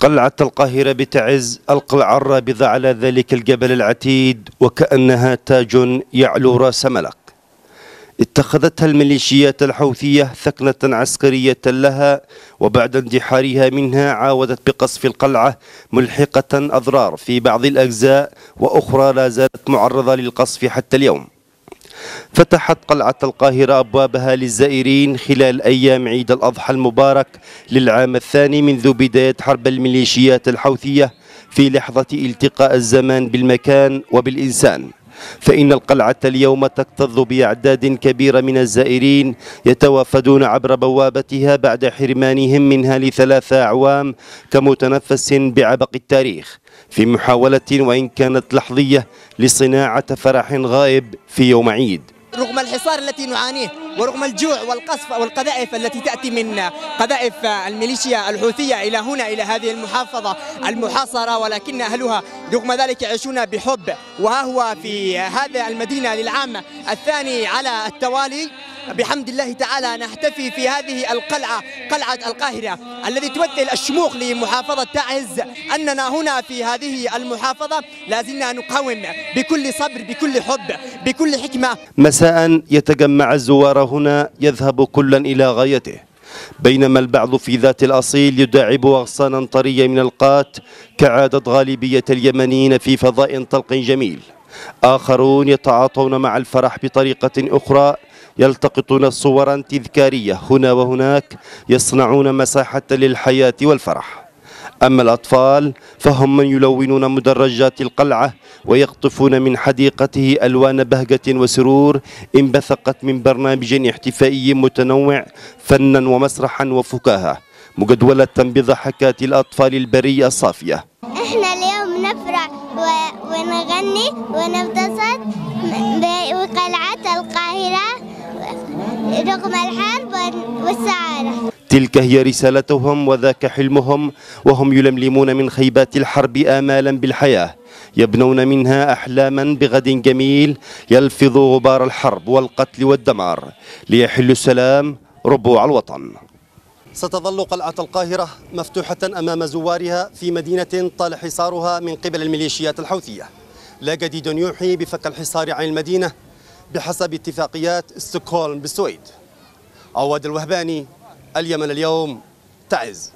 قلعة القاهرة بتعز القلعة الرابضة على ذلك الجبل العتيد وكأنها تاج يعلو رأس ملك. اتخذتها الميليشيات الحوثية ثكنة عسكرية لها وبعد اندحارها منها عاودت بقصف القلعة ملحقة أضرار في بعض الأجزاء وأخرى لا زالت معرضة للقصف حتى اليوم. فتحت قلعة القاهرة أبوابها للزائرين خلال أيام عيد الأضحى المبارك للعام الثاني منذ بداية حرب الميليشيات الحوثية في لحظة التقاء الزمان بالمكان وبالإنسان. فإن القلعة اليوم تكتظ بأعداد كبيرة من الزائرين يتوافدون عبر بوابتها بعد حرمانهم منها لثلاثة أعوام كمتنفس بعبق التاريخ. في محاولة وإن كانت لحظية لصناعة فرح غائب في يوم عيد. رغم الحصار التي نعانيه ورغم الجوع والقصف والقذائف التي تأتي من قذائف الميليشيا الحوثية إلى هنا إلى هذه المحافظة المحاصرة ولكن أهلها رغم ذلك يعيشون بحب. وها هو في هذه المدينة للعام الثاني على التوالي. بحمد الله تعالى نحتفي في هذه القلعة قلعة القاهرة الذي تمثل الشموخ لمحافظة تعز. أننا هنا في هذه المحافظة لازلنا نقاوم بكل صبر بكل حب بكل حكمة. مساء يتجمع الزوار هنا يذهب كلا إلى غايته. بينما البعض في ذات الأصيل يداعب أغصانا طرية من القات كعادة غالبية اليمنيين في فضاء طلق جميل. آخرون يتعاطون مع الفرح بطريقة أخرى يلتقطون صورا تذكارية. هنا وهناك يصنعون مساحة للحياة والفرح. أما الأطفال فهم من يلونون مدرجات القلعة ويقطفون من حديقته ألوان بهجة وسرور. انبثقت من برنامج احتفائي متنوع فنا ومسرحا وفكاهة. مجدولة بضحكات الأطفال البرية الصافية إحنا اليوم نفرح ونغني ونبتسط بقلعة القاهرة رغم الحرب والسعادة. تلك هي رسالتهم وذاك حلمهم وهم يلملمون من خيبات الحرب آمالا بالحياة يبنون منها أحلاما بغد جميل يلفظ غبار الحرب والقتل والدمار ليحل السلام ربوع الوطن. ستظل قلعة القاهرة مفتوحة أمام زوارها في مدينة طال حصارها من قبل الميليشيات الحوثية. لا جديد يوحي بفك الحصار عن المدينة بحسب اتفاقيات ستوكهولم بالسويد. عواد الوهباني اليمن اليوم تعز.